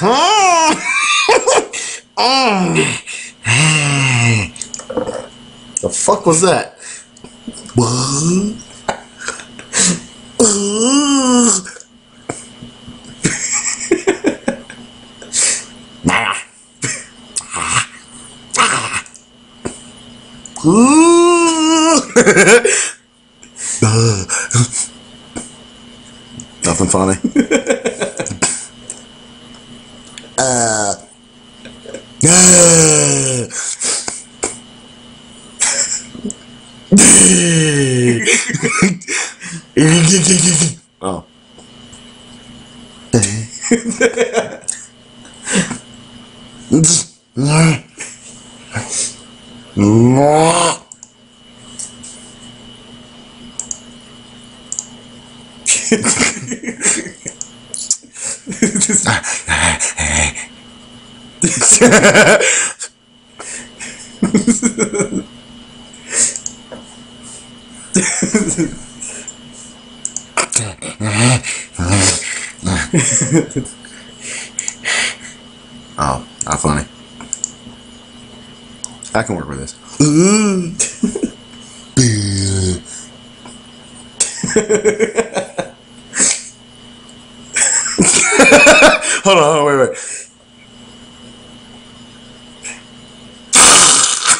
the fuck was that? Nothing funny. 네. 네. 어. 네. 네. 뭐. oh, not funny. I can work with this. hold on, hold on, wait, wait.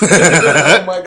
oh my